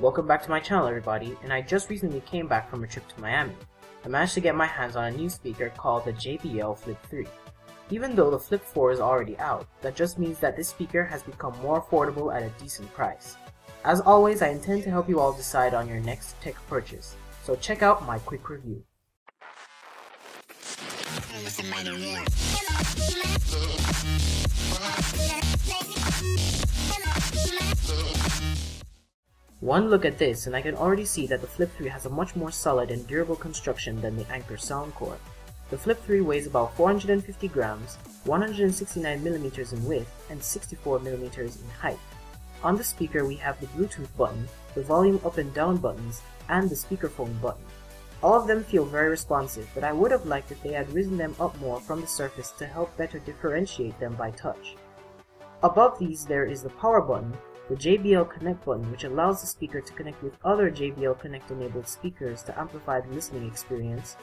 Welcome back to my channel everybody, and I just recently came back from a trip to Miami. I managed to get my hands on a new speaker called the JBL Flip 3. Even though the Flip 4 is already out, that just means that this speaker has become more affordable at a decent price. As always, I intend to help you all decide on your next tech purchase, so check out my quick review. One look at this and I can already see that the Flip 3 has a much more solid and durable construction than the Anker Soundcore. The Flip 3 weighs about 450 grams, 169mm in width, and 64mm in height. On the speaker we have the Bluetooth button, the volume up and down buttons, and the speakerphone button. All of them feel very responsive, but I would have liked if they had risen them up more from the surface to help better differentiate them by touch. Above these there is the power button, the JBL Connect button which allows the speaker to connect with other JBL Connect enabled speakers to amplify the listening experience,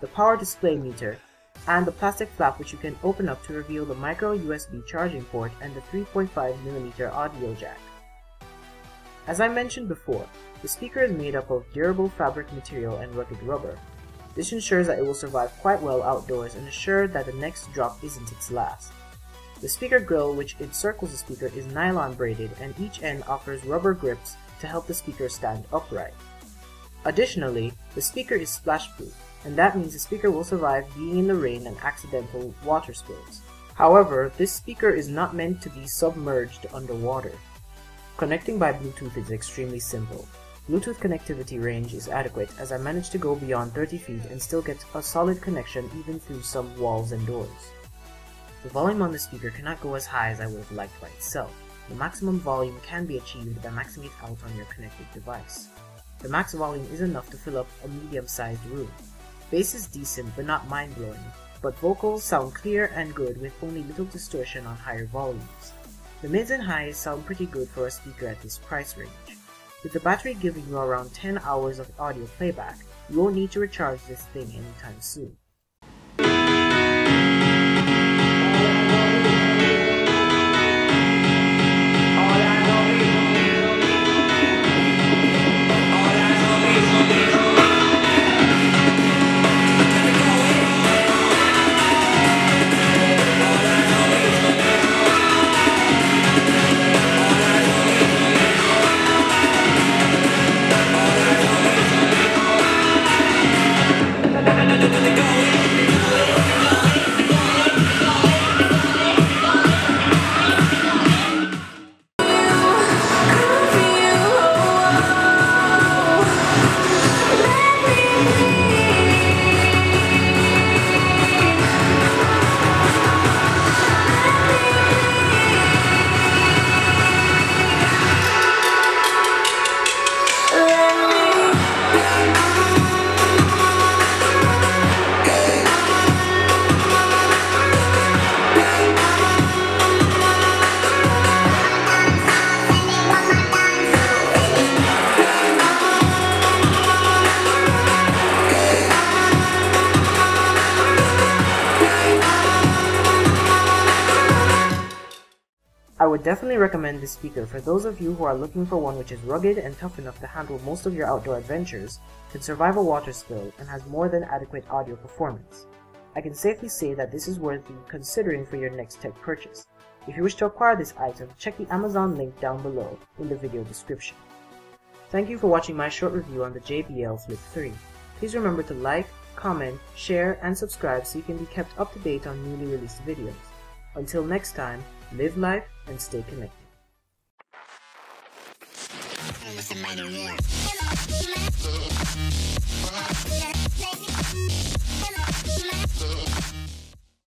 the power display meter, and the plastic flap which you can open up to reveal the micro USB charging port and the 3.5mm audio jack. As I mentioned before, the speaker is made up of durable fabric material and rugged rubber. This ensures that it will survive quite well outdoors and assure that the next drop isn't its last. The speaker grill which encircles the speaker is nylon braided and each end offers rubber grips to help the speaker stand upright. Additionally, the speaker is splash proof, and that means the speaker will survive being in the rain and accidental water spills. However, this speaker is not meant to be submerged underwater. Connecting by Bluetooth is extremely simple. Bluetooth connectivity range is adequate as I managed to go beyond 30 feet and still get a solid connection even through some walls and doors. The volume on the speaker cannot go as high as I would have liked by itself. The maximum volume can be achieved by maxing it out on your connected device. The max volume is enough to fill up a medium-sized room. Bass is decent but not mind-blowing, but vocals sound clear and good with only little distortion on higher volumes. The mids and highs sound pretty good for a speaker at this price range. With the battery giving you around 10 hours of audio playback, you won't need to recharge this thing anytime soon. I would definitely recommend this speaker for those of you who are looking for one which is rugged and tough enough to handle most of your outdoor adventures, can survive a water spill, and has more than adequate audio performance. I can safely say that this is worth considering for your next tech purchase. If you wish to acquire this item, check the Amazon link down below in the video description. Thank you for watching my short review on the JBL Flip 3. Please remember to like, comment, share, and subscribe so you can be kept up to date on newly released videos. Until next time, live life and stay connected.